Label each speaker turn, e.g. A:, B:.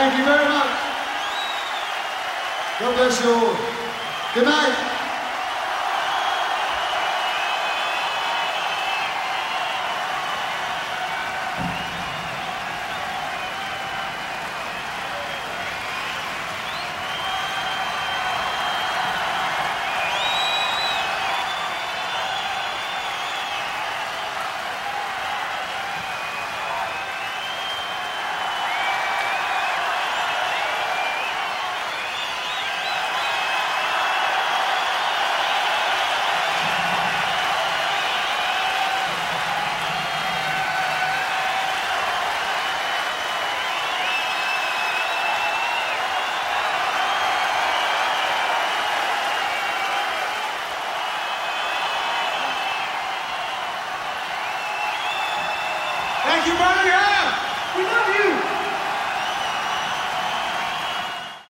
A: Thank you very much. God bless you all. Good night.